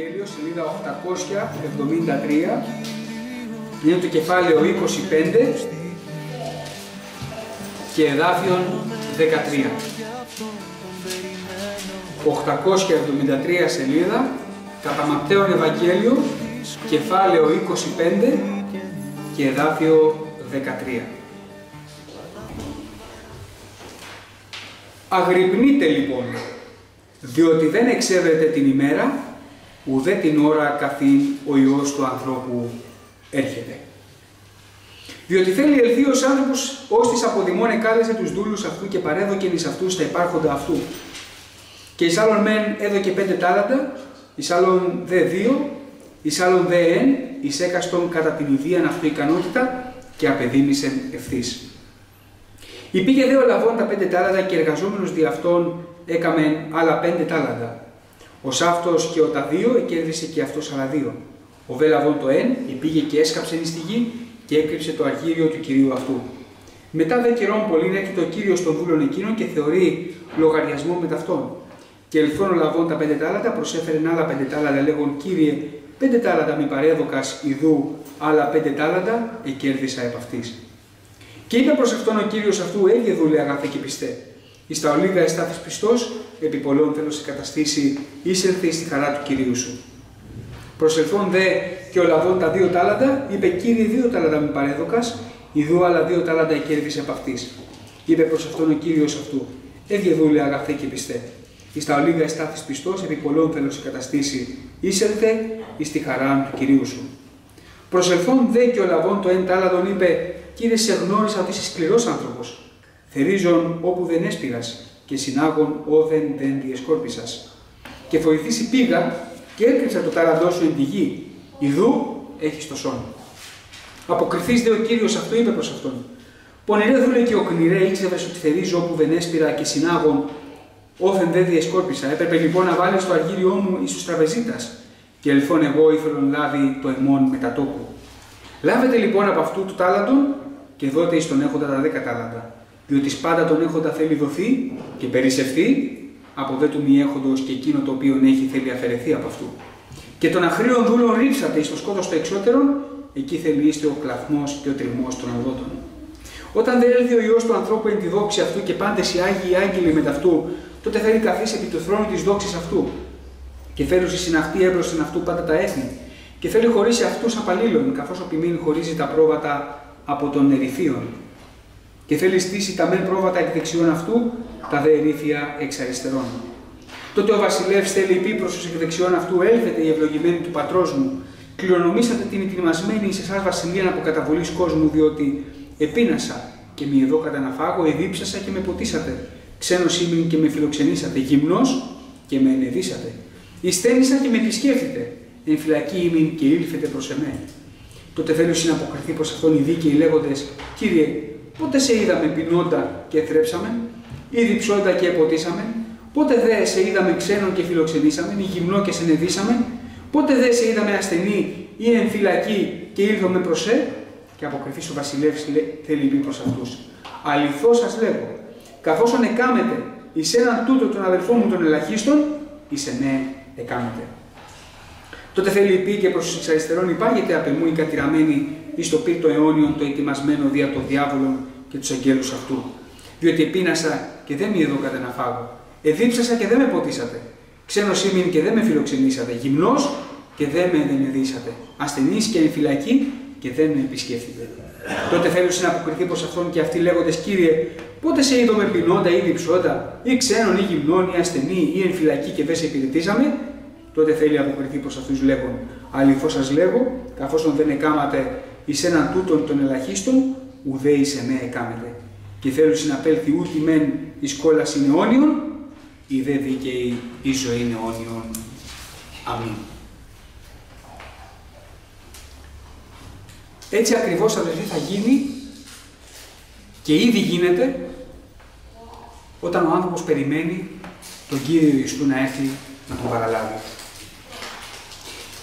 Ευαγγέλιο, σελίδα 873, είναι το κεφάλαιο 25 και εδάφιον 13. 873 σελίδα, κατά Ματθαίον Ευαγγέλιο, κεφάλαιο 25 και εδάφιο 13. Αγρυπνείτε λοιπόν, διότι δεν εξέβρετε την ημέρα, ουδέ την ώρα καθήν ο Υιός του ανθρώπου έρχεται. Διότι θέλει ελθεί ο άνθρωπος, ως της αποδημών εκάλεσε τους δούλους αυτού και παρέδωκε εις αυτούς τα υπάρχοντα αυτού. Και εις άλλον μεν έδωκε πέντε τάλαντα, εις άλλον δε δύο, εις άλλον δε εν, εις έκαστον κατά την ιδίαν αυτού ικανότητα και απεδίμησεν ευθύς. Υπήγε δε ο λαβών τα πέντε τάλαντα και εργαζόμενος δι' αυτών έκαμε άλλα πέντε τάλαντα. Ο αυτό και ο τα δύο εκέρδισε και αυτός άλλα δύο. Ο δε λαβών το εν υπήγε και έσκαψε στη γη και έκρυψε το αργύριο του κυρίου αυτού. Μετά δε καιρών πολύ έρχεται ο κύριο των δούλων εκείνων και θεωρεί λογαριασμό με ταυτόν. Και ελθόν ο λαβών τα πέντε τάλατα, προσέφερε άλλα πέντε τάλατα, λέγον Κύριε, πέντε τάλατα μη παρέδοκα ιδού, άλλα πέντε τάλατα, εκέρδισα επ' αυτής. Και είπε προς αυτόν ο κύριος αυτού, Έγιε δούλε αγαθέ και πιστέ. Εις τα ολίγα εστάθης πιστός, επί πολλών θέλω σε καταστήσει, ήσελθε στη χαρά του κυρίου σου. Προσελθόν δε και ο λαβών τα δύο τάλαντα, είπε Κύριε, δύο τάλαντα με παρέδοκα, ιδού άλλα δύο τάλαντα κέρδισε από αυτής. Είπε προς αυτόν ο κύριος αυτού, Έβγε δούλε αγαθέ και πιστέ. Εις τα ολίγα εστάθης πιστός, επί πολλών θέλω σε καταστήσει, ήσελθε εις τη χαρά του κυρίου σου. Προσελθόν δε και ο λαβών το εν τάλαντον είπε, Κύριε, σε γνώρισα ότι είσαι σκληρός άνθρωπος. Θερίζον όπου δεν έσπηρα και συνάγων όδεν δεν διεσκόρπισας. Και βοηθήσει πήγα και έκρυψα το τάλαντό σου εν τη γη. Ιδού έχεις το σώμα. Αποκριθείς δε ο κύριος αυτό είπε προς αυτόν. Πονηρέ δούλε και ο κνηρέ ήξερε ότι θερίζω όπου δεν έσπηρα και συνάγων όθεν δεν διεσκόρπισα. Έπρεπε λοιπόν να βάλεις το αργύριό μου εις τους τραπεζίτας. Και ελθόν εγώ ήθελον λάβει το εμόν μετατόπου. Λάβετε λοιπόν από αυτού του τάλαντον και δότε εις τον έχοντα τα δέκα τάλαντα. Διότι πάντα τον έχοντα θέλει δοθεί και περισσευθεί, από δε του μη έχοντος και εκείνο το οποίο έχει θέλει αφαιρεθεί από αυτού. Και τον αχρίων δούλων ρίψατε εις το σκότος το εξώτερον, εκεί θέλει είστε ο κλαθμός και ο τριμός των αγρότων. Όταν δεν έλθει ο Υιός του ανθρώπου εν τη δόξη αυτού και πάντες οι Άγιοι Άγγελοι με αυτού, τότε θέλει καθίσει επί του θρόνου της δόξης αυτού. Και θέλει συναχτεί έμπροσθεν αυτού πάντα τα έθνη. Και θέλει χωρίσει αυτούς απαλλήλων, καθώς ο ποιμήν χωρίζει τα πρόβατα από τον ερυθίων. Και θέλει στήσει τα μεν πρόβατα εκ δεξιών αυτού, τα δε ερήφια εξ αριστερών. Τότε ο βασιλεύς θέλει πει προ του εκ δεξιών αυτού, έλθετε η ευλογημένη του πατρός μου, κληρονομήσατε την ετοιμασμένη σε εσάς βασιλεία από καταβολή κόσμου, διότι επίνασα και μη εδώ κατά να φάγω, εδίψασα και με ποτίσατε. Ξένος ήμουν και με φιλοξενήσατε, γυμνός και με ενεδίσατε. Ιστένησα και με επισκέφτητε, εν φυλακή ήμουν και ήλθετε προς εμέ. Τότε θέλει να αποκριθεί προς αυτόν οι δίκαιοι λέγοντες, Κύριε, πότε σε είδαμε πεινώντα και θρέψαμε, ή διψώντα και εποτίσαμε, πότε δε σε είδαμε ξένον και φιλοξενήσαμε, ή γυμνό και συνεδίσαμε, πότε δε σε είδαμε ασθενή ή εν φυλακή και ήρθαμε προς σε, και αποκριθεί ο βασιλεύς θέλει πει προς αυτούς. Αληθώς σας λέγω, καθώς εκάμετε εις έναν τούτο τον αδελφό μου των ελαχίστων, ει ναι εκάμετε. Τότε θέλει πει και προς του αριστερών υπάγεται απ' εμού η κατηραμένη εις το πύρτο αιώνιον το ετοιμασμένο δια των διάβολων και τους αγγέλους αυτού. Διότι επίνασα και δεν μη εδώ κατά να φάγω. Εδίψασα και δεν με ποτίσατε. Ξένο ήμουν και δεν με φιλοξενήσατε. Γυμνός και δεν με ενεδίσατε. Ασθενής και εν φυλακή και δεν με επισκέφθηκε. Τότε θέλει να αποκριθεί προ αυτόν και αυτοί λέγοντες Κύριε, πότε σε είδαμε πεινώντα ή διψώντα, ή ξένον ή γυμνών ή ασθενή ή εν φυλακή και δεν σε υπηρετήσαμε, τότε θέλει να αποκριθεί προ αυτούς λέγον. Αληθώς σας λέγω, καθώς δεν εκάματε εις έναν τούτον των ελαχίστων, ουδέ ει εμέ εκάμετε. Και θέλω να απέλθει ούτε μεν ει κόλαση αιώνιον, ή δε δίκαιη η ζωή αιώνιον. Αμήν. Έτσι ακριβώς αδελφοί θα γίνει και ήδη γίνεται όταν ο άνθρωπος περιμένει τον Κύριο Ιησού να έρθει να τον παραλάβει.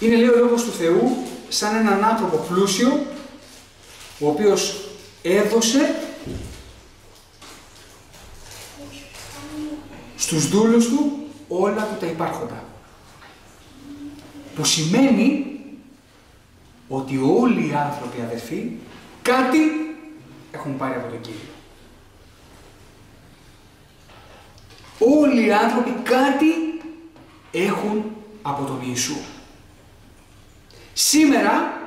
Είναι λέει ο Λόγος του Θεού σαν έναν άνθρωπο πλούσιο, ο οποίος έδωσε στους δούλους του όλα του τα υπάρχοντα. Που σημαίνει ότι όλοι οι άνθρωποι αδερφοί κάτι έχουν πάρει από τον Κύριο. Όλοι οι άνθρωποι κάτι έχουν από τον Ιησού. Σήμερα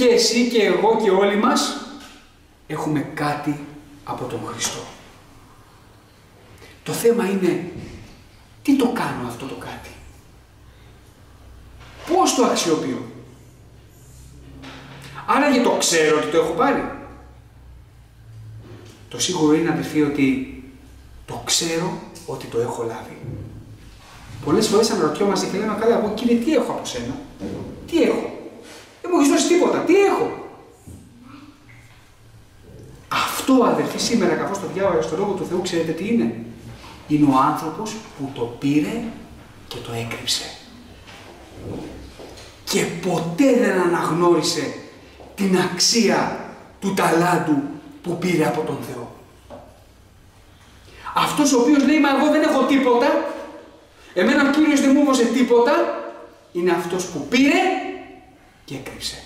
και εσύ και εγώ και όλοι μας έχουμε κάτι από τον Χριστό. Το θέμα είναι τι το κάνω αυτό το κάτι; Πώς το αξιοποιώ; Άραγε το ξέρω ότι το έχω πάρει. Το σίγουρο είναι αδερφοί ότι το ξέρω ότι το έχω λάβει. Πολλές φορές αναρωτιόμαστε και λέμε καλά εγώ κύριε τι έχω από σένα; Τι έχω; Δεν μου έχεις δώσει τίποτα. Τι έχω; Αυτό αδερφοί σήμερα καθώς το διάβασα στο Λόγο του Θεού ξέρετε τι είναι; Είναι ο άνθρωπος που το πήρε και το έκρυψε. Και ποτέ δεν αναγνώρισε την αξία του ταλάντου που πήρε από τον Θεό. Αυτός ο οποίος λέει μα εγώ δεν έχω τίποτα, εμένα ο Κύριος δεν μου έδωσε τίποτα, είναι αυτός που πήρε και έκρυψε.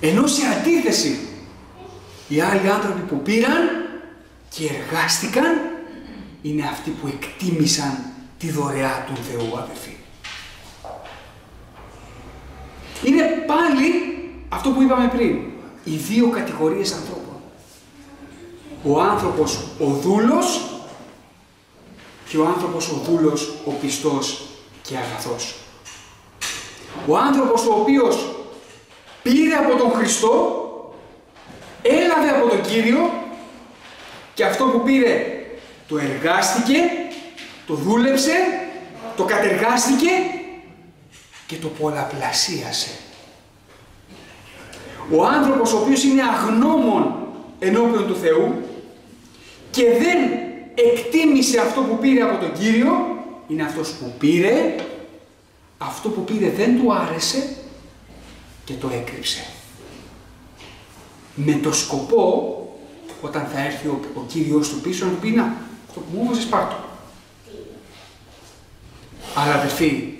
Ενώ σε αντίθεση οι άλλοι άνθρωποι που πήραν και εργάστηκαν είναι αυτοί που εκτίμησαν τη δωρεά του Θεού αδερφοί. Είναι πάλι αυτό που είπαμε πριν. Οι δύο κατηγορίες ανθρώπων. Ο άνθρωπος ο δούλος και ο άνθρωπος ο δούλος ο πιστός και αγαθός. Ο άνθρωπος ο οποίος πήρε από τον Χριστό, έλαβε από τον Κύριο και αυτό που πήρε το εργάστηκε, το δούλεψε, το κατεργάστηκε και το πολλαπλασίασε. Ο άνθρωπος ο οποίος είναι αγνώμων ενώπιον του Θεού και δεν εκτίμησε αυτό που πήρε από τον Κύριο, είναι αυτός που πήρε, αυτό που πήρε δεν του άρεσε και το έκρυψε. Με το σκοπό, όταν θα έρθει ο, ο Κύριος του πίσω, να του πει να, αυτό που μου έδωσες πάρτο. Αλλά αδερφοί,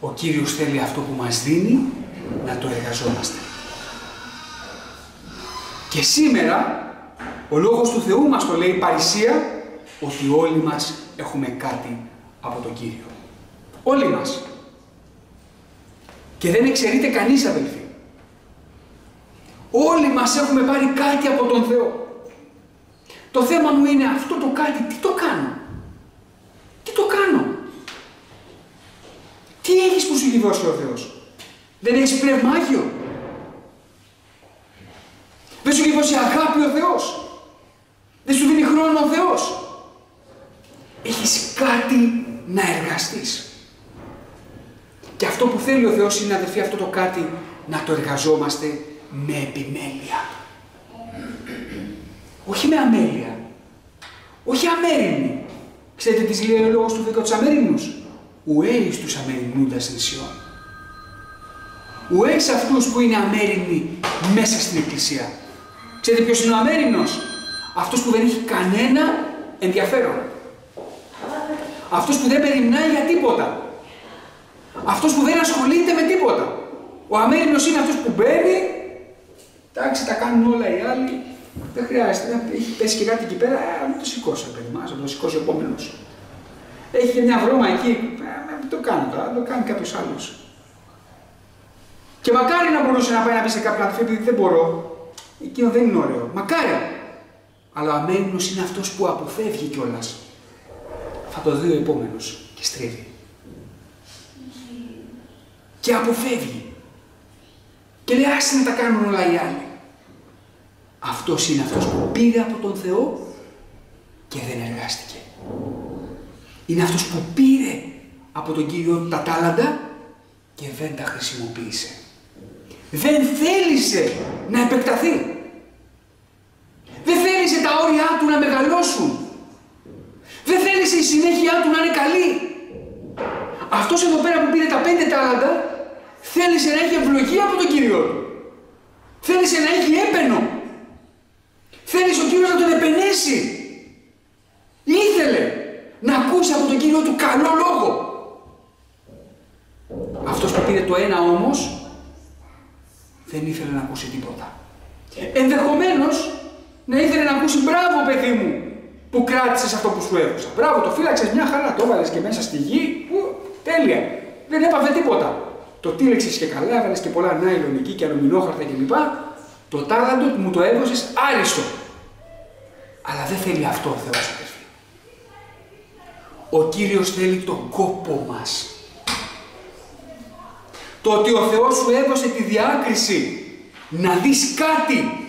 ο Κύριος θέλει αυτό που μας δίνει να το εργαζόμαστε. Και σήμερα ο Λόγος του Θεού μας το λέει παρησία ότι όλοι μας έχουμε κάτι από τον Κύριο. Όλοι μας. Και δεν εξαιρείται κανείς αδελφοί. Όλοι μας έχουμε πάρει κάτι από τον Θεό. Το θέμα μου είναι αυτό το κάτι, τι το κάνω; Τι το κάνω; Τι έχεις που σου έχει δώσει ο Θεός; Δεν έχεις πνεύμα Άγιο; Δεν σου έχει δώσει αγάπη ο Θεός; Δεν σου δίνει χρόνο ο Θεός; Έχεις κάτι να εργαστείς. Και αυτό που θέλει ο Θεός είναι αδερφοί αυτό το κάτι να το εργαζόμαστε με επιμέλεια. Όχι με αμέλεια. Όχι αμέριμνη. Ξέρετε τι λέει ο λόγος του Θεού τους αμέριμνους. Ουέις τους αμεριμνούντας εν Σιών. Ουέις αυτούς που είναι αμέριμνοι μέσα στην Εκκλησία. Ξέρετε ποιος είναι ο αμέριμνος. Αυτός που δεν έχει κανένα ενδιαφέρον. Αυτός που δεν περιμνάει για τίποτα. Αυτός που δεν ασχολείται με τίποτα. Ο αμέριμνος είναι αυτός που μπαίνει, εντάξει τα κάνουν όλα οι άλλοι, δεν χρειάζεται, έχει πέσει και κάτι εκεί πέρα, ε, μην το σηκώσει παιδί μας, θα το σηκώσει ο επόμενος. Έχει και μια βρώμα εκεί, ε, μην το κάνει τώρα, το κάνει κάποιος άλλος. Και μακάρι να μπορούσε να πάει να πει σε κάποια αδερφή, επειδή δεν μπορώ, εκείνο δεν είναι ωραίο. Μακάρι. Αλλά ο αμένινος είναι αυτός που αποφεύγει κιόλας. Θα το δει ο επόμενος και στρίβει. Και αποφεύγει. Και λέει άσε να τα κάνουν όλα οι άλλοι. Αυτός είναι αυτός που πήρε από τον Θεό και δεν εργάστηκε. Είναι αυτός που πήρε από τον Κύριο τα τάλαντα και δεν τα χρησιμοποίησε. Δεν θέλησε να επεκταθεί. Δεν θέλησε τα όρια του να μεγαλώσουν. Δεν θέλησε η συνέχεια του να είναι καλή. Αυτός εδώ πέρα που πήρε τα πέντε τάλαντα θέλησε να έχει ευλογία από τον Κύριο του. Θέλησε να έχει έπαινο. Θέλησε ο Κύριος να τον επενέσει. Ήθελε να ακούσει από τον Κύριο του καλό λόγο. το ένα όμως δεν ήθελε να ακούσει τίποτα. Ενδεχομένως να ήθελε να ακούσει μπράβο παιδί μου που κράτησες αυτό που σου έδωσα. Μπράβο, το φύλαξες μια χαρά, το έβαλες και μέσα στη γη. Που, τέλεια. Δεν έπαθε τίποτα. Το τύλεξε και καλά, έβαλες και πολλά νάιλον εκεί και αλουμινόχαρτα κλπ. Το τάλαντο μου το έδωσες άριστο. Αλλά δεν θέλει αυτό ο Θεός αδερφοί. Ο Κύριος θέλει τον κόπο μας. Το ότι ο Θεός σου έδωσε τη διάκριση να δεις κάτι.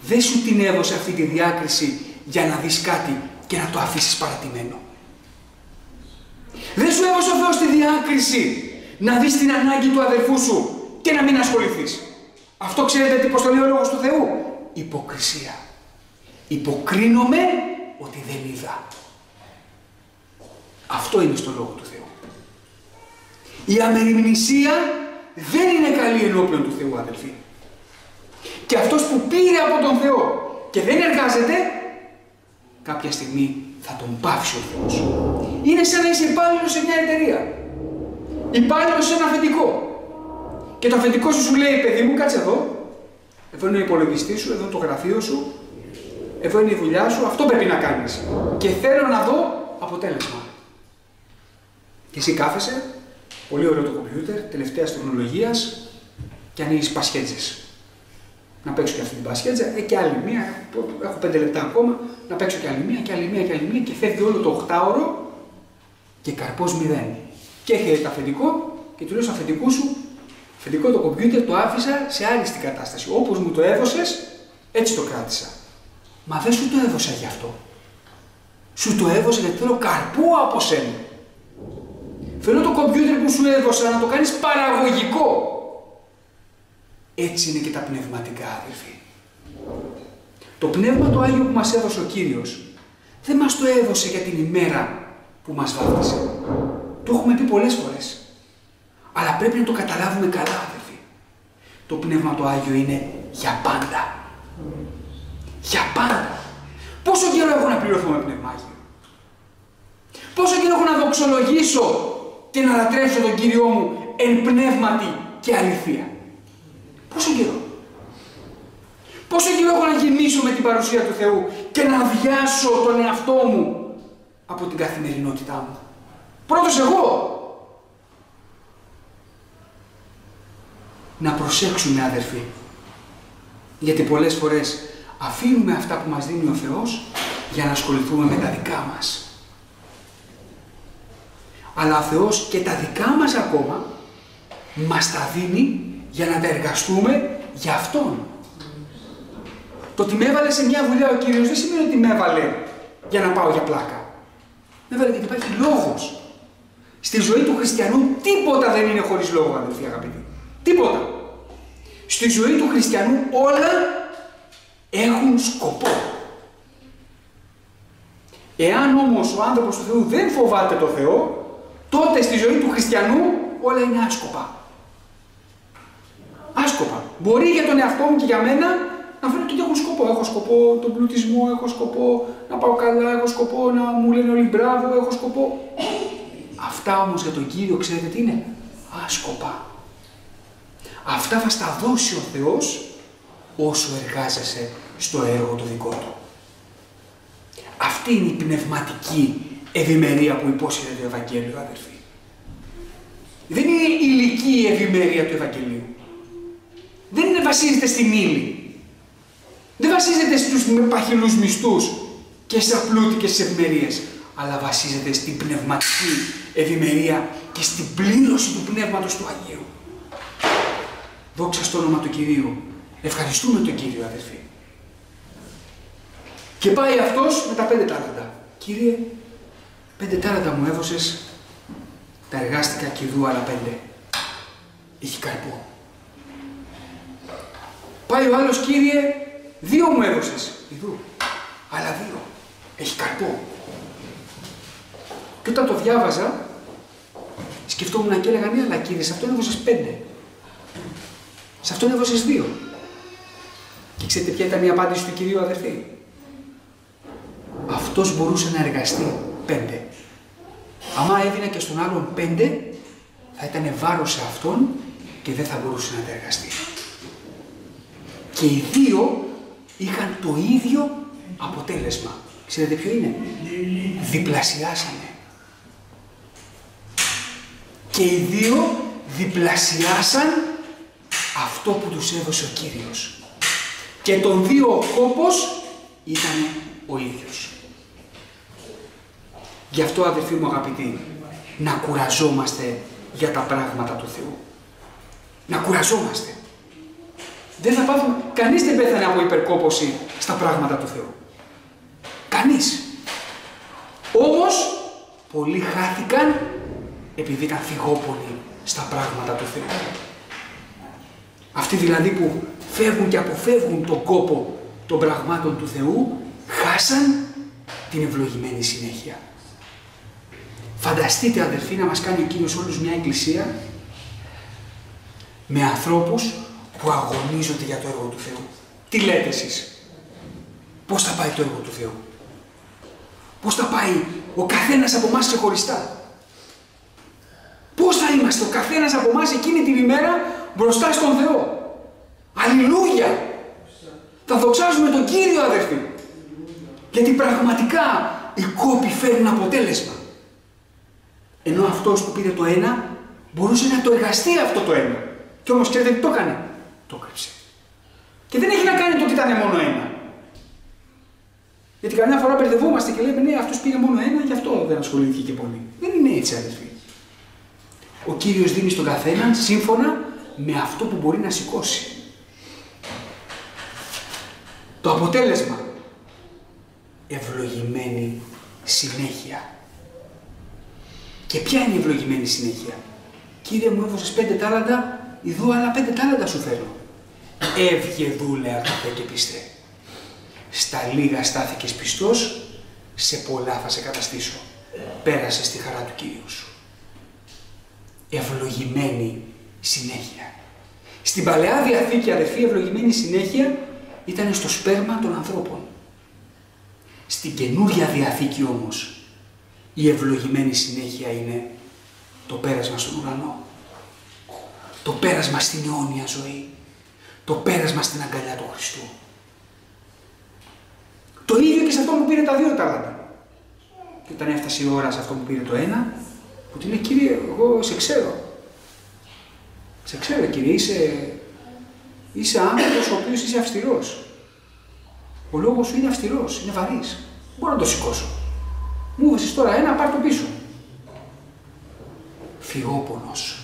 Δεν σου την έδωσε αυτή τη διάκριση για να δεις κάτι και να το αφήσεις παρατημένο. Δεν σου έδωσε ο Θεός τη διάκριση να δεις την ανάγκη του αδερφού σου και να μην ασχοληθείς. Αυτό ξέρετε τι πως το λέει ο Λόγος του Θεού. Υποκρισία. Υποκρίνομαι ότι δεν είδα. Αυτό είναι στο Λόγο του Θεού. Η αμεριμνησία δεν είναι καλή ενώπιον του Θεού, αδελφοί. Και αυτός που πήρε από τον Θεό και δεν εργάζεται, κάποια στιγμή θα τον πάψει ο Θεός. Είναι σαν να είσαι υπάλληλος σε μια εταιρεία. Υπάλληλος σε ένα αφεντικό. Και το αφεντικό σου σου λέει, παιδί μου, κάτσε εδώ. Εδώ είναι ο υπολογιστής σου, εδώ είναι το γραφείο σου. Εδώ είναι η δουλειά σου, αυτό πρέπει να κάνεις. Και θέλω να δω αποτέλεσμα. Και εσύ κάθεσαι Πολύ ωραίο το κομπιούτερ, τελευταίας τεχνολογίας και ανοίγεις πασχέτζες. Να παίξω και αυτή την πασχέτζα, ε, και άλλη μία, έχω πέντε λεπτά ακόμα, να παίξω και άλλη μία, και άλλη μία, και άλλη μία, και φεύγει όλο το οχτάωρο και καρπός μηδέν. Και έχει το αφεντικό και του λέω στο αφεντικού σου, αφεντικό το κομπιούτερ το άφησα σε άριστη κατάσταση. Όπως μου το έδωσες, έτσι το κράτησα. Μα δεν σου το έδωσα γι' αυτό. Σου το έδωσα γιατί θέλω καρπό από σένα. Θέλω το κομπιούτερ που σου έδωσα να το κάνεις παραγωγικό. Έτσι είναι και τα πνευματικά, αδελφοί. Το Πνεύμα το Άγιο που μας έδωσε ο Κύριος δεν μας το έδωσε για την ημέρα που μας βάφτισε. Το έχουμε πει πολλές φορές. Αλλά πρέπει να το καταλάβουμε καλά, αδελφοί. Το Πνεύμα το Άγιο είναι για πάντα. Για πάντα. Πόσο καιρό έχω να πληρωθώ με Πνεύμα Άγιο; Πόσο καιρό έχω να δοξολογήσω και να λατρέψω τον Κύριό μου εν πνεύματι και αληθεία; Πόσο καιρό; Πόσο καιρό έχω να γεμίσω με την παρουσία του Θεού και να αδειάσω τον εαυτό μου από την καθημερινότητά μου; Πρώτος εγώ. Να προσέξουμε αδερφοί. Γιατί πολλές φορές αφήνουμε αυτά που μας δίνει ο Θεός για να ασχοληθούμε με τα δικά μας αλλά ο Θεός και τα δικά μας ακόμα μας τα δίνει για να τα εργαστούμε για Αυτόν. Το ότι με έβαλε σε μια δουλειά ο Κύριος δεν σημαίνει ότι με έβαλε για να πάω για πλάκα. Με έβαλε γιατί υπάρχει λόγος. Στη ζωή του χριστιανού τίποτα δεν είναι χωρίς λόγο, αδελφοί αγαπητοί. Τίποτα. Στη ζωή του χριστιανού όλα έχουν σκοπό. Εάν όμως ο άνθρωπος του Θεού δεν φοβάται το Θεό, τότε στη ζωή του χριστιανού όλα είναι άσκοπα. Άσκοπα. Μπορεί για τον εαυτό μου και για μένα να φαίνεται ότι έχω σκοπό. Έχω σκοπό τον πλουτισμό, έχω σκοπό να πάω καλά, έχω σκοπό να μου λένε όλοι μπράβο, έχω σκοπό. Αυτά όμως για τον Κύριο ξέρετε τι είναι; Άσκοπα. Αυτά θα στα δώσει ο Θεός όσο εργάζεσαι στο έργο το δικό Του. Αυτή είναι η πνευματική ευημερία που υπόσχεται το Ευαγγέλιο, αδερφοί. Δεν είναι η ηλική ευημερία του Ευαγγελίου. Δεν είναι βασίζεται στην ύλη. Δεν βασίζεται στους παχυλούς μισθούς και στα πλούτη και στις ευημερίες, αλλά βασίζεται στην πνευματική ευημερία και στην πλήρωση του Πνεύματος του Αγίου. Δόξα στο όνομα του Κυρίου. Ευχαριστούμε τον Κύριο αδερφοί. Και πάει αυτός με τα πέντε τάλαντα. Κύριε, Πέντε τάλαντα μου έδωσε, τα εργάστηκα και δού άλλα πέντε. Έχει καρπό. Πάει ο άλλος κύριε, δύο μου έδωσε. Ιδού, άλλα δύο. Έχει καρπό. Και όταν το διάβαζα, σκεφτόμουν και έλεγα ναι, αλλά κύριε, σε αυτόν έδωσε πέντε. Σε αυτόν έδωσε δύο. Και ξέρετε ποια ήταν η απάντηση του κυρίου αδερφή; Αυτός μπορούσε να εργαστεί πέντε. Άμα έδινε και στον άλλον πέντε, θα ήταν βάρος σε αυτόν και δεν θα μπορούσε να τα εργαστεί. Και οι δύο είχαν το ίδιο αποτέλεσμα. Ξέρετε ποιο είναι; Διπλασιάσανε. Και οι δύο διπλασιάσαν αυτό που τους έδωσε ο Κύριος. Και τον δύο ο κόπος ήταν ο ίδιος. Γι' αυτό αδελφοί μου αγαπητοί, να κουραζόμαστε για τα πράγματα του Θεού. Να κουραζόμαστε. Δεν θα πάθουμε, κανείς δεν πέθανε από υπερκόπωση στα πράγματα του Θεού. Κανείς. Όμως, πολλοί χάθηκαν επειδή ήταν φυγόπονοι στα πράγματα του Θεού. Αυτοί δηλαδή που φεύγουν και αποφεύγουν τον κόπο των πραγμάτων του Θεού, χάσαν την ευλογημένη συνέχεια. Φανταστείτε αδερφοί να μας κάνει ο Κύριος όλους μια εκκλησία με ανθρώπους που αγωνίζονται για το έργο του Θεού. Τι λέτε εσείς; Πώς θα πάει το έργο του Θεού; Πώς θα πάει ο καθένας από εμάς ξεχωριστά; Πώς θα είμαστε ο καθένας από εμάς εκείνη την ημέρα μπροστά στον Θεό; Αλληλούια. Θα δοξάζουμε τον Κύριο αδερφοί. Γιατί πραγματικά οι κόποι φέρνουν αποτέλεσμα. Ενώ αυτός που πήρε το ένα μπορούσε να το εργαστεί αυτό το ένα. Και όμως ξέρετε τι το έκανε; Το κρύψε. Και δεν έχει να κάνει το ότι ήταν μόνο ένα. Γιατί καμιά φορά μπερδευόμαστε και λέμε ναι αυτός πήγε μόνο ένα γι' αυτό δεν ασχολήθηκε και πολύ. Δεν είναι έτσι αδελφοί. Ο Κύριος δίνει στον καθέναν σύμφωνα με αυτό που μπορεί να σηκώσει. Το αποτέλεσμα ευλογημένη συνέχεια. Και ποια είναι η ευλογημένη συνέχεια; Κύριε μου έδωσες πέντε τάλαντα, ειδού άλλα πέντε τάλαντα σου θέλω. Έβγε δούλε αγαθέ και πιστέ. Στα λίγα στάθηκες πιστός, σε πολλά θα σε καταστήσω. Πέρασε στη χαρά του Κυρίου σου. Ευλογημένη συνέχεια. Στην Παλαιά Διαθήκη, αδερφή, ευλογημένη συνέχεια ήταν στο σπέρμα των ανθρώπων. Στην καινούρια Διαθήκη όμως, η ευλογημένη συνέχεια είναι το πέρασμα στον ουρανό. Το πέρασμα στην αιώνια ζωή. Το πέρασμα στην αγκαλιά του Χριστού. Το ίδιο και σε αυτό που πήρε τα δύο τάλαντα. Και όταν έφτασε η ώρα σε αυτό που πήρε το ένα, που του λέει κύριε εγώ σε ξέρω. Σε ξέρω κύριε, είσαι, είσαι άνθρωπος ο οποίος είσαι αυστηρός. Ο λόγος σου είναι αυστηρός, είναι βαρύς. Μπορώ να το σηκώσω. Μου έδωσες τώρα ένα, πάρ το πίσω. Φυγόπονος.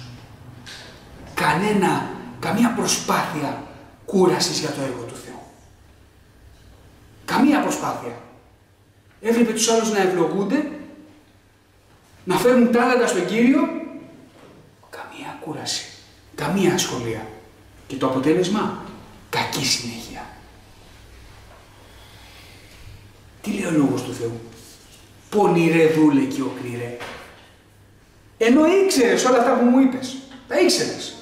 Κανένα, καμία προσπάθεια κούρασης για το έργο του Θεού. Καμία προσπάθεια. Έβλεπε τους άλλους να ευλογούνται, να φέρουν τάλαντα στον Κύριο, καμία κούραση, καμία ασχολία. Και το αποτέλεσμα, κακή συνέχεια. Τι λέει ο Λόγος του Θεού; Πονηρέ δούλε και οκνηρέ. Ενώ ήξερες όλα αυτά που μου είπες. Τα ήξερες.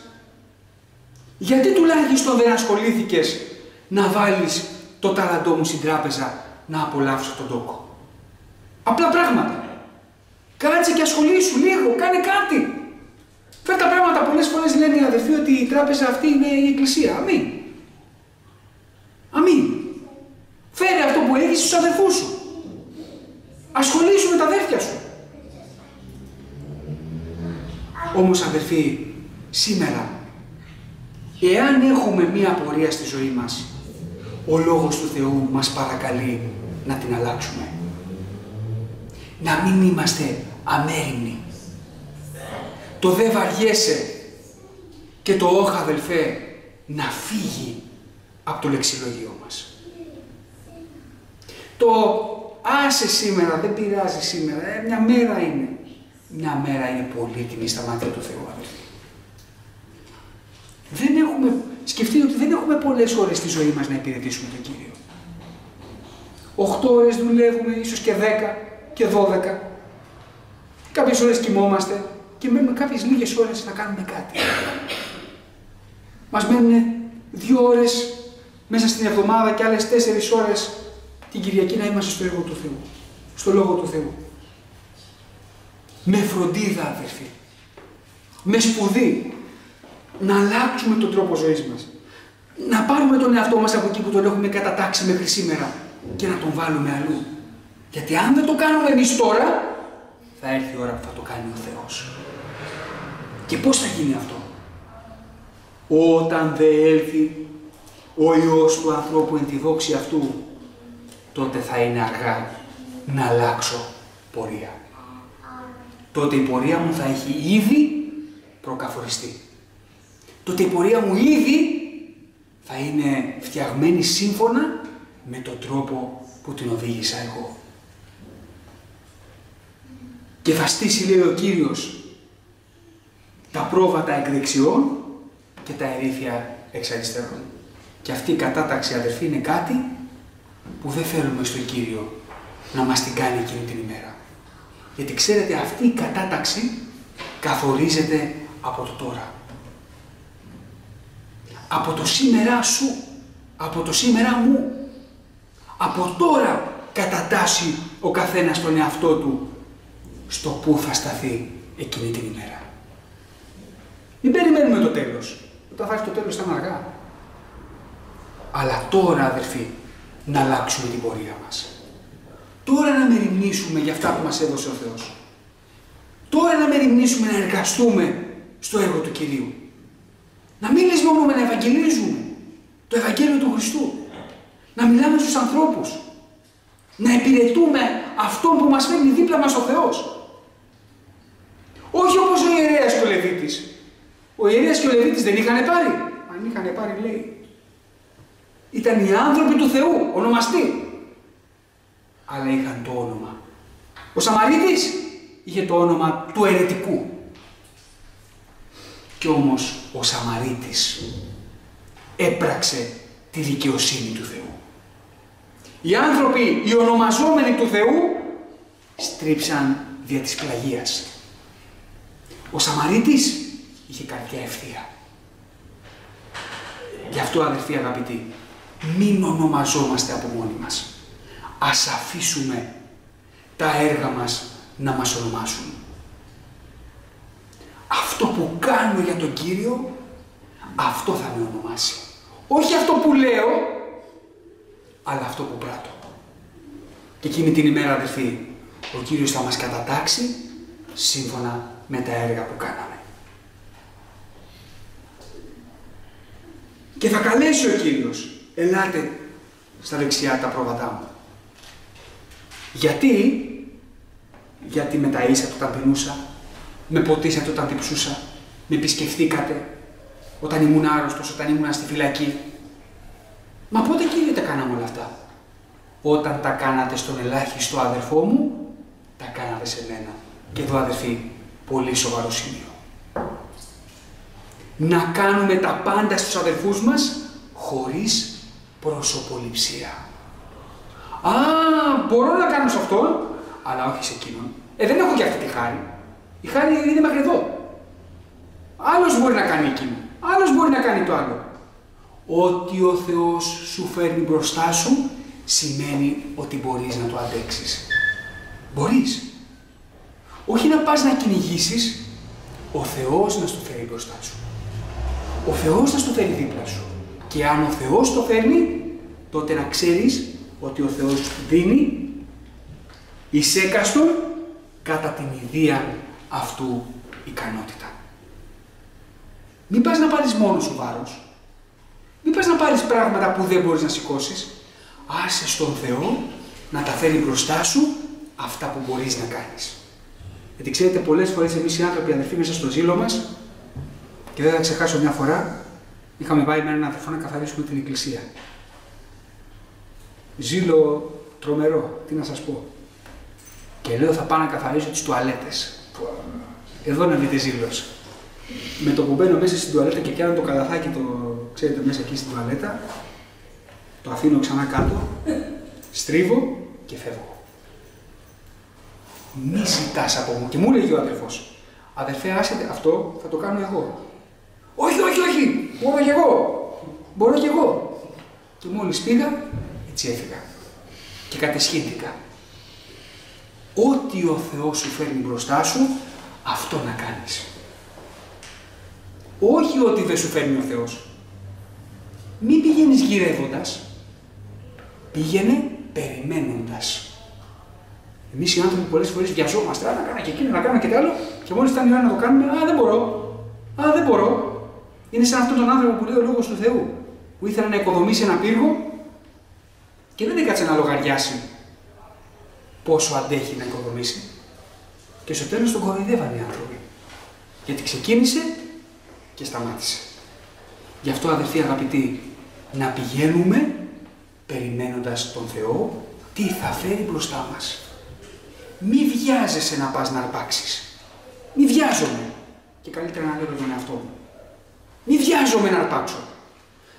Γιατί τουλάχιστον δεν ασχολήθηκες να βάλεις το ταλαντό μου στην τράπεζα να απολαύσω τον τόκο; Απλά πράγματα. Κάτσε και ασχολήσου λίγο, κάνε κάτι. Φέρ τα πράγματα πολλές φορές λένε οι αδερφοί ότι η τράπεζα αυτή είναι η εκκλησία. Αμήν. Αμήν. Φέρε αυτό που έχεις στους αδερφούς σου. Ασχολήσου με τα αδέρφια σου. Όμως αδερφοί, σήμερα, εάν έχουμε μία πορεία στη ζωή μας, ο Λόγος του Θεού μας παρακαλεί να την αλλάξουμε. Να μην είμαστε αμέριμνοι. Το δε βαριέσαι και το όχ αδελφέ να φύγει από το λεξιλογείο μας. Το άσε σήμερα, δεν πειράζει σήμερα, ε, μια μέρα είναι. Μια μέρα είναι πολύτιμη στα μάτια του Θεού, αδελφοί. Δεν έχουμε, σκεφτείτε ότι δεν έχουμε πολλές ώρες στη ζωή μας να υπηρετήσουμε τον Κύριο. Οχτώ ώρες δουλεύουμε, ίσως και δέκα και δώδεκα. Κάποιες ώρες κοιμόμαστε και μένουμε κάποιες λίγες ώρες να κάνουμε κάτι. Μας μένουν δύο ώρες μέσα στην εβδομάδα και άλλες τέσσερις ώρες την Κυριακή να είμαστε στο έργο του Θεού, στο Λόγο του Θεού. Με φροντίδα, αδερφοί. με σπουδή, να αλλάξουμε τον τρόπο ζωής μας. Να πάρουμε τον εαυτό μας από εκεί που τον έχουμε κατατάξει μέχρι σήμερα και να τον βάλουμε αλλού. Γιατί αν δεν το κάνουμε εμείς τώρα, θα έρθει η ώρα που θα το κάνει ο Θεός. Και πώς θα γίνει αυτό; Όταν δεν έλθει ο Υιός του ανθρώπου εν τη δόξη αυτού, τότε θα είναι αργά να αλλάξω πορεία. Τότε η πορεία μου θα έχει ήδη προκαφοριστεί. Τότε η πορεία μου ήδη θα είναι φτιαγμένη σύμφωνα με τον τρόπο που την οδήγησα εγώ. Και θα στήσει, λέει ο Κύριος, τα πρόβατα εκ δεξιών και τα ερήφια εξ αριστερών. Και αυτή η κατάταξη, αδερφοί, είναι κάτι που δεν θέλουμε στον Κύριο να μας την κάνει εκείνη την ημέρα. Γιατί ξέρετε, αυτή η κατάταξη καθορίζεται από το τώρα. Από το σήμερά σου, από το σήμερά μου. Από τώρα κατατάσσει ο καθένας τον εαυτό του στο πού θα σταθεί εκείνη την ημέρα. Μην περιμένουμε το τέλος. Όταν θα έρθει το τέλος θα είναι αργά. Αλλά τώρα αδερφοί, να αλλάξουμε την πορεία μας. Τώρα να μεριμνήσουμε για αυτά που μας έδωσε ο Θεός. Τώρα να μεριμνήσουμε να εργαστούμε στο έργο του Κυρίου. Να μην λησμονούμε να ευαγγελίζουμε το Ευαγγέλιο του Χριστού. Να μιλάμε στους ανθρώπους. Να υπηρετούμε αυτόν που μας φέρνει δίπλα μας ο Θεός. Όχι όπως ο ιερέας και ο Λεβίτης. Ο ιερέας και ο Λεβίτης δεν είχαν πάρει. Αν είχαν πάρει λέει. Ήταν οι άνθρωποι του Θεού, ονομαστοί. Αλλά είχαν το όνομα. Ο Σαμαρίτης είχε το όνομα του αιρετικού. Κι όμως ο Σαμαρίτης έπραξε τη δικαιοσύνη του Θεού. Οι άνθρωποι, οι ονομαζόμενοι του Θεού, στρίψαν δια της πλαγίας. Ο Σαμαρίτης είχε καρδιά ευθεία. Γι' αυτό αδερφοί αγαπητοί, μην ονομαζόμαστε από μόνοι μας. Ας αφήσουμε τα έργα μας να μας ονομάσουν. Αυτό που κάνω για τον Κύριο, αυτό θα με ονομάσει. Όχι αυτό που λέω, αλλά αυτό που πράττω. Και εκείνη την ημέρα, αδερφοί, ο Κύριος θα μας κατατάξει σύμφωνα με τα έργα που κάναμε. Και θα καλέσει ο Κύριος, ελάτε στα δεξιά τα πρόβατά μου. Γιατί, γιατί με ταΐσατε όταν πεινούσα, με ποτίσατε όταν τυψούσα, με επισκεφθήκατε όταν ήμουν άρρωστος, όταν ήμουν στη φυλακή. Μα πότε κύριε τα κάναμε όλα αυτά. Όταν τα κάνατε στον ελάχιστο αδερφό μου, τα κάνατε σε μένα. Και εδώ αδερφοί, πολύ σοβαρό σημείο. Να κάνουμε τα πάντα στους αδερφούς μας χωρίς προσωποληψία. Α, μπορώ να κάνω σε αυτόν, αλλά όχι σε εκείνον. Ε, δεν έχω και αυτή τη χάρη. Η χάρη είναι μέχρι εδώ. Άλλος μπορεί να κάνει εκείνο. Άλλος μπορεί να κάνει το άλλο. Ό,τι ο Θεός σου φέρνει μπροστά σου, σημαίνει ότι μπορείς να το αντέξεις. Μπορείς. Όχι να πας να κυνηγήσεις, ο Θεός να στο φέρει μπροστά σου. Ο Θεός να στο φέρει δίπλα σου. Και αν ο Θεός το φέρνει, τότε να ξέρεις ότι ο Θεός δίνει εισέκαστον κατά την ιδία αυτού ικανότητα. Μην πας να πάρεις μόνος σου βάρος. Μην πας να πάρεις πράγματα που δεν μπορείς να σηκώσεις. Άσε στον Θεό να τα φέρει μπροστά σου αυτά που μπορείς να κάνεις. Γιατί ξέρετε, πολλές φορές εμείς οι άνθρωποι αδερφοί μέσα στο ζήλο μας, και δεν θα ξεχάσω μια φορά, είχαμε πάει με έναν αδερφό να καθαρίσουμε την εκκλησία. Ζήλο τρομερό, τι να σας πω. Και λέω θα πάω να καθαρίσω τις τουαλέτες. Εδώ να δείτε ζήλος. Με το που μπαίνω μέσα στην τουαλέτα και κάνω το καλαθάκι το, ξέρετε, μέσα εκεί στην τουαλέτα, το αφήνω ξανά κάτω, στρίβω και φεύγω μη ζητάς από μου. Και μου έλεγε ο αδερφός, αδερφέ, άσε αυτό, θα το κάνω εγώ. Όχι, όχι, όχι, μπορώ κι εγώ. Μπορώ κι εγώ. Και μόλις πήγα, έτσι έφυγα. Και κατεσχύθηκα. Ό,τι ο Θεός σου φέρνει μπροστά σου, αυτό να κάνεις. Όχι ότι δεν σου φέρνει ο Θεός. Μην πηγαίνεις γυρεύοντας. Πήγαινε περιμένοντας. Εμείς οι άνθρωποι πολλές φορές βιαζόμαστε. Α, να κάνω και εκείνο, να κάνω και το άλλο. Και μόλις φτάνει η ώρα να το κάνουμε, Α, δεν μπορώ. Α, δεν μπορώ. Είναι σαν αυτόν τον άνθρωπο που λέει ο λόγος του Θεού. Που ήθελε να οικοδομήσει ένα πύργο και δεν έκατσε να λογαριάσει πόσο αντέχει να οικοδομήσει. Και στο τέλος τον κοροϊδεύαν οι άνθρωποι. Γιατί ξεκίνησε και σταμάτησε. Γι' αυτό αδερφοί αγαπητοί, να πηγαίνουμε περιμένοντας τον Θεό τι θα φέρει μπροστά μας. Μη βιάζεσαι να πας να αρπάξεις. Μη βιάζομαι. Και καλύτερα να λέω τον εαυτό μου. Μη βιάζομαι να αρπάξω.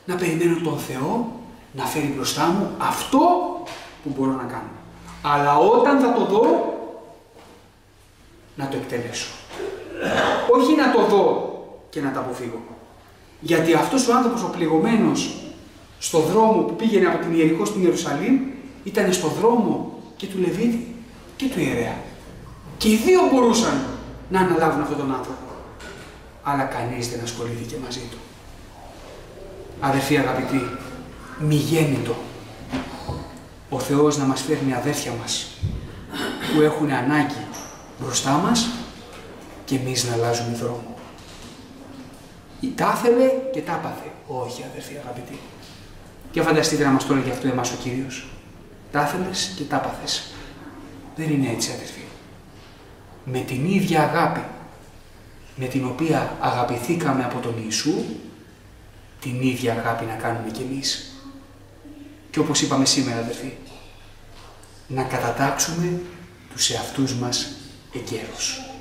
Να περιμένω τον Θεό να φέρει μπροστά μου αυτό που μπορώ να κάνω. Αλλά όταν θα το δω, να το εκτελέσω. Όχι να το δω και να τα αποφύγω. Γιατί αυτός ο άνθρωπος ο πληγωμένος στο δρόμο που πήγαινε από την Ιερικό στην Ιερουσαλήμ ήταν στο δρόμο και του Λεβίτη και του ιερέα. Και οι δύο μπορούσαν να αναλάβουν αυτόν τον άνθρωπο. Αλλά κανείς δεν ασχολήθηκε μαζί του. Αδερφοί αγαπητοί, μη γέννητο. Ο Θεός να μας φέρνει αδέρφια μας που έχουν ανάγκη μπροστά μας και εμείς να αλλάζουμε δρόμο. Τα ήθελε και τα έπαθε. Όχι αδερφοί αγαπητοί. Και φανταστείτε να μας το έλεγε αυτό εμάς ο Κύριος. Τα και τα έπαθες. Δεν είναι έτσι αδερφοί. Με την ίδια αγάπη με την οποία αγαπηθήκαμε από τον Ιησού, την ίδια αγάπη να κάνουμε κι εμείς. Και όπως είπαμε σήμερα αδερφοί, να κατατάξουμε τους εαυτούς μας εγκαίρως.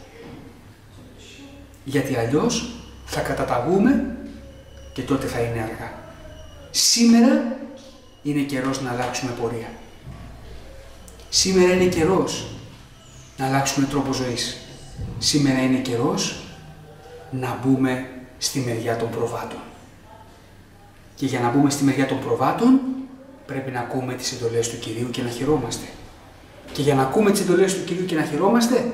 Γιατί αλλιώς θα καταταγούμε και τότε θα είναι αργά. Σήμερα είναι καιρός να αλλάξουμε πορεία. Σήμερα είναι καιρός να αλλάξουμε τρόπο ζωής. Σήμερα είναι καιρός να μπούμε στη μεριά των προβάτων. Και για να μπούμε στη μεριά των προβάτων πρέπει να ακούμε τις εντολές του Κυρίου και να χαιρόμαστε. Και για να ακούμε τις εντολές του Κυρίου και να χαιρόμαστε,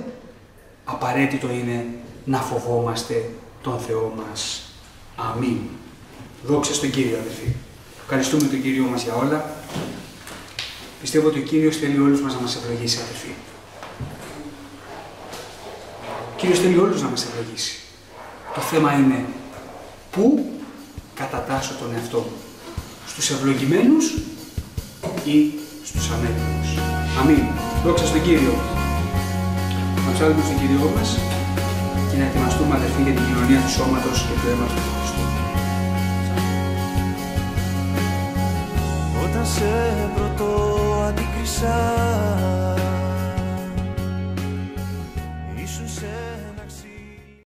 απαραίτητο είναι να φοβόμαστε τον Θεό μας. Αμήν. Δόξα στον Κύριο αδελφοί. Ευχαριστούμε τον Κύριο μας για όλα. Πιστεύω ότι ο Κύριος θέλει όλους μας να μας ευλογήσει, αδελφοί. Ο Κύριος θέλει όλους να μας ευλογήσει. Το θέμα είναι πού κατατάσσω τον εαυτό μου; Στους ευλογημένους ή στους ανέτοιμους; Αμήν. Δόξα στον Κύριο. Να ψάλουμε στον Κύριο μας και να ετοιμαστούμε αδελφοί για την κοινωνία του σώματος και του αίματος του Χριστού. Όταν σε πρώτο Sợ